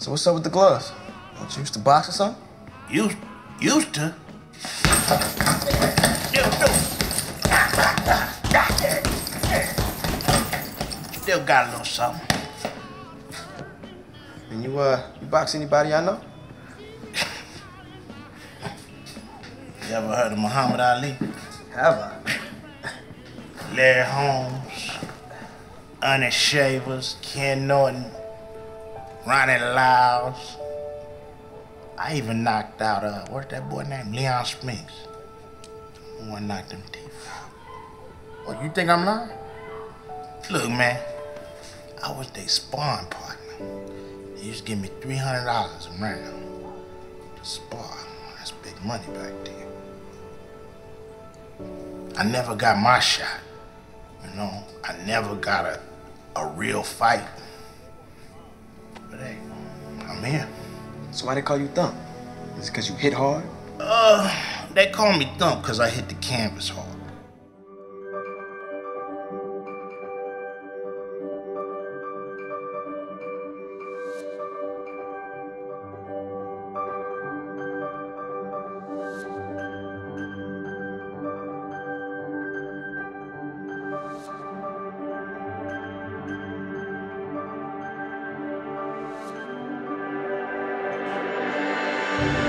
So what's up with the gloves? Don't you used to box or something? Used, used to. Still got a little something. And you uh you box anybody I know? You ever heard of Muhammad Ali? Have I? Larry Holmes, Ernest Shavers, Ken Norton, Ronnie Lyles. I even knocked out, uh, what's that boy named? Leon Spinks. One knocked them teeth out. What, you think I'm lying? Look, man, I was their sparring partner. They used to give me $300 a round to spar. That's big money back then. I never got my shot. You know, I never got a, a real fight. Hey, So why they call you Thump? Is it because you hit hard? Uh, they call me Thump because I hit the canvas hard. you